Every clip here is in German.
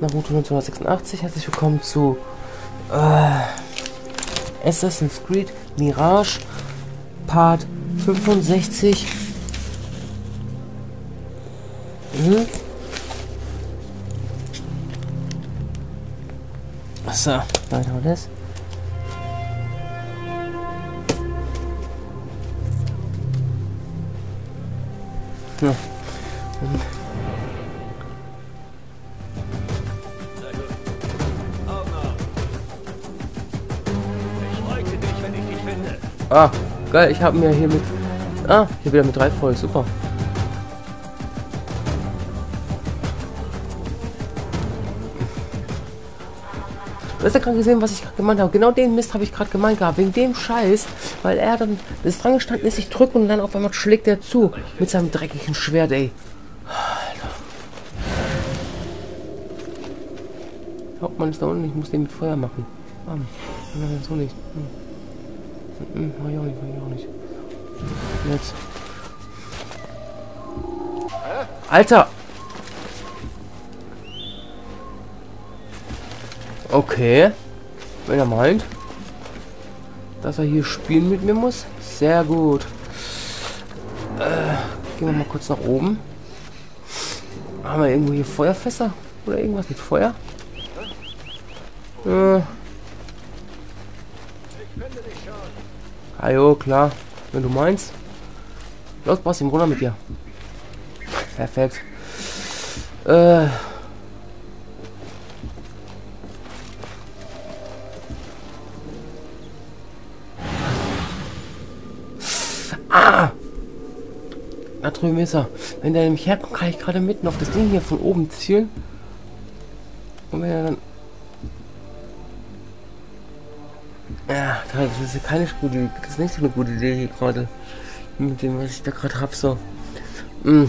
Naruto 1986. Herzlich willkommen zu äh, Assassin's Creed Mirage Part 65. Mhm. So, weiter das. Ja. Ah, geil, ich habe mir hier mit... Ah, hier wieder mit drei voll, super. Du hast ja gerade gesehen, was ich gerade gemeint habe. Genau den Mist habe ich gerade gemeint gehabt. Wegen dem Scheiß, weil er dann ist dran gestanden ist, ich drücke und dann auf einmal schlägt er zu. Mit seinem dreckigen Schwert, ey. Hauptmann ist da unten, ich muss den mit Feuer machen. Ah, so nicht. Hm. Hm, mach ich auch nicht, mach ich auch nicht. Jetzt. Alter! Okay. Wenn er meint, dass er hier spielen mit mir muss. Sehr gut. Äh, gehen wir mal kurz nach oben. Haben wir irgendwo hier Feuerfässer? Oder irgendwas mit Feuer? Äh. Ajo, klar. Wenn du meinst. Los, Basti, runter mit dir. Perfekt. Äh. Ah! Da drüben ist er. Wenn der nämlich herkommt, kann ich gerade mitten auf das Ding hier von oben zielen. Und wenn er dann... das ist keine gute, das ist nicht so eine gute Idee hier gerade. Mit dem, was ich da gerade hab, so. Mm.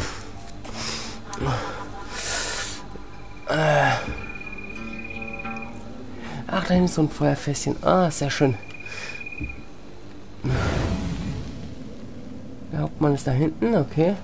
Äh. Ach, da hinten ist so ein Feuerfässchen. Ah, sehr schön. Der Hauptmann ist da hinten, okay.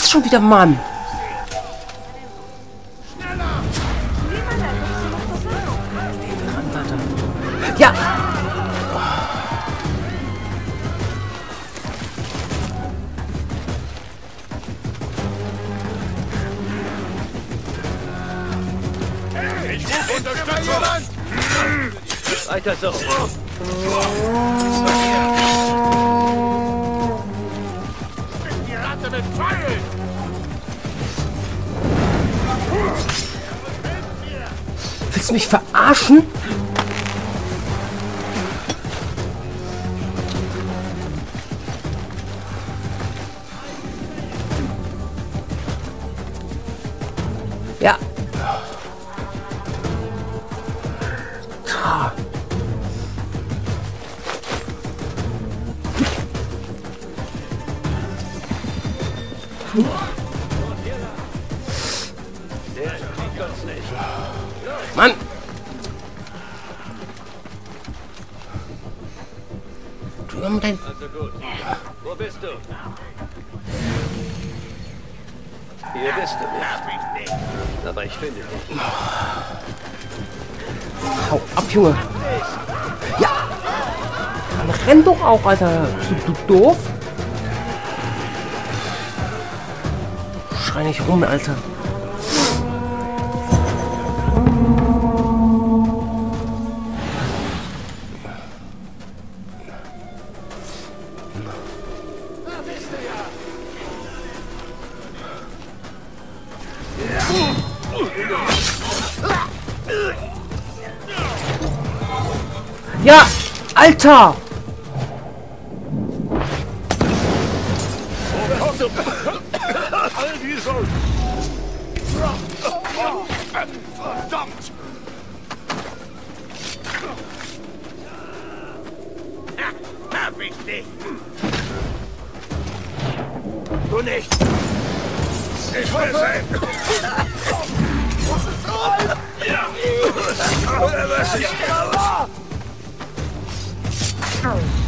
Was schon wieder, Mann? Ja! Ich rufe Unterstützung! Weiter so. Mit Pfeilen! Willst du mich verarschen? Mann! Du dein... Also gut. Wo bist du? Hier bist du nicht. Aber ich finde dich. Hau ab, Junge! Ja! Dann renn doch auch, Alter! Bist du, du doof? Schrei nicht rum, Alter! Ja! Alter! All diese... Verdammt! Ha, hab ich dich! Du nicht! Ich will sehen. Oder was ist Erwischt.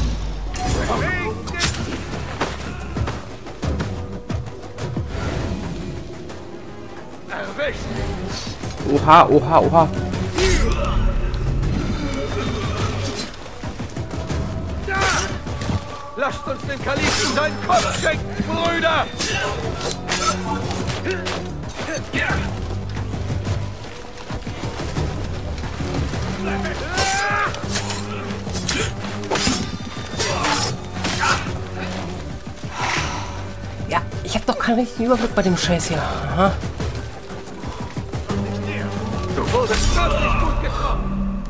Oha, oha, oha. Lasst uns den Kalifen seinen Kopf schenken, Brüder! Ja, ich habe doch keinen richtigen Überblick bei dem Scheiß hier. Aha. Du wurdest wirklich gut getroffen!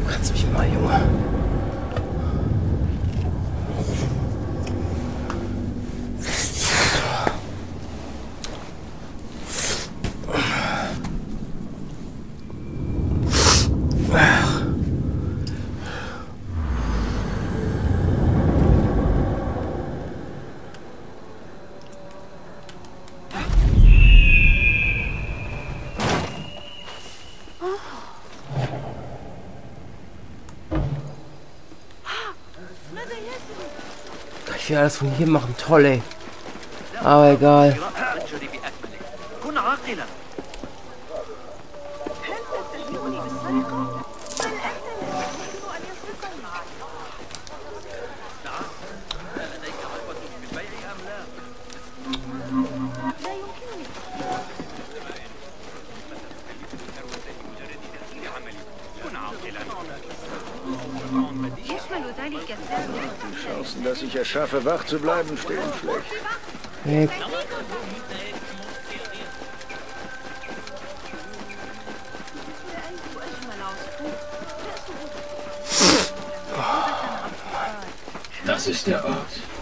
Du kannst mich mal, Junge. Ich wieder alles von hier machen. Toll, ey. Aber egal. Chancen, dass ich es schaffe, wach zu bleiben, stehen schlecht. Hey. Das ist der Ort.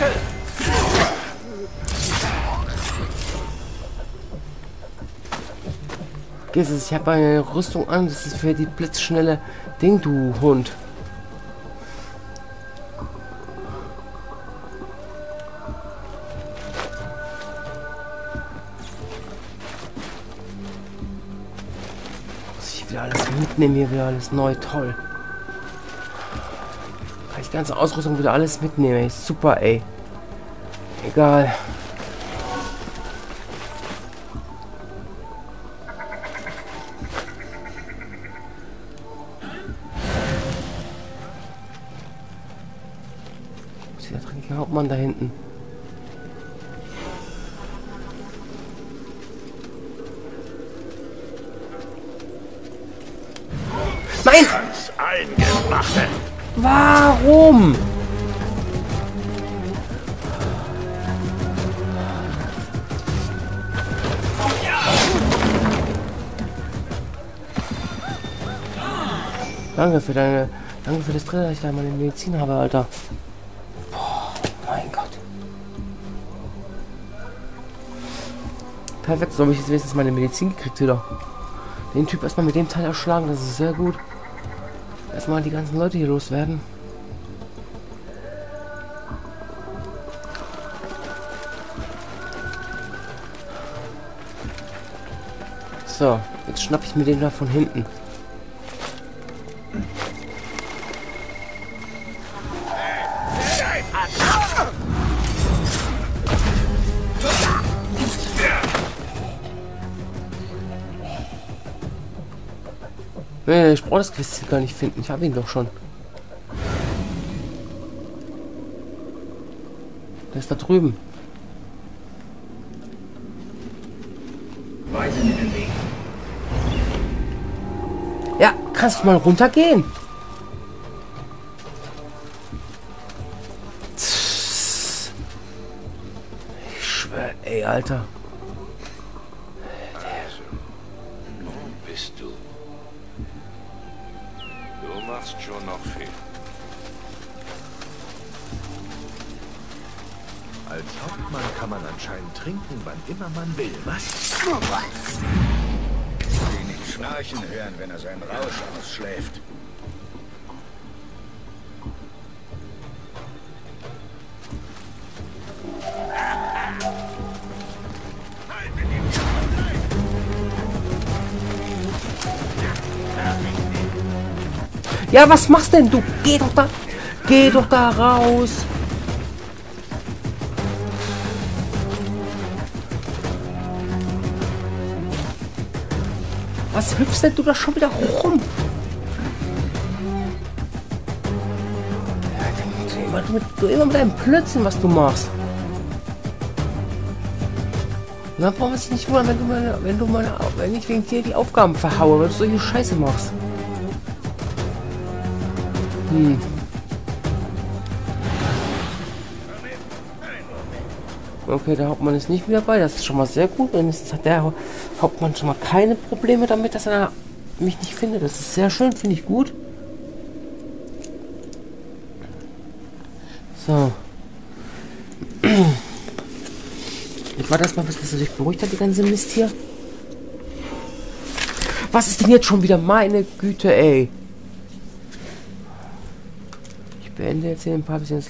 Schlute. Jesus, ich habe eine Rüstung an. Das ist für die blitzschnelle Ding, du Hund. Muss ich wieder alles mitnehmen? Hier wieder alles neu. Toll. Die ganze Ausrüstung wieder alles mitnehmen? Ey. Super, ey. Egal. Wo ist der dreckige Hauptmann da hinten? Nein! Das Eingemachte. Warum? Danke für deine. Danke für das Drill, dass ich da meine Medizin habe, Alter. Boah, mein Gott. Perfekt, so habe ich jetzt wenigstens meine Medizin gekriegt wieder. Den Typ erstmal mit dem Teil erschlagen, das ist sehr gut. Erstmal die ganzen Leute hier loswerden. So, jetzt schnapp ich mir den da von hinten. Ich brauche das Quest gar nicht finden. Ich habe ihn doch schon. Der ist da drüben. Ja, kannst du mal runtergehen? Ich schwör, ey, Alter. Machst schon noch viel. Als Hauptmann kann man anscheinend trinken, wann immer man will, was? Den nicht schnarchen hören, wenn er seinen Rausch ausschläft. Ja, was machst denn du? Geh doch da. Geh doch da raus. Was hüpfst denn du da schon wieder rum? Ja, du du immer mit deinem Plötzchen, was du machst. Und dann braucht man sich nicht wundern, wenn du meine, wenn du meine, wenn ich wegen dir die Aufgaben verhaue, weil du solche Scheiße machst. Hm. Okay, der Hauptmann ist nicht wieder bei. Das ist schon mal sehr gut. Wenigstens hat der Hauptmann schon mal keine Probleme damit, dass er mich nicht findet. Das ist sehr schön, finde ich gut. So. Ich warte erstmal, bis das sich beruhigt hat, die ganze Mist hier. Was ist denn jetzt schon wieder? Meine Güte, ey. Ich beende jetzt ein paar bisschen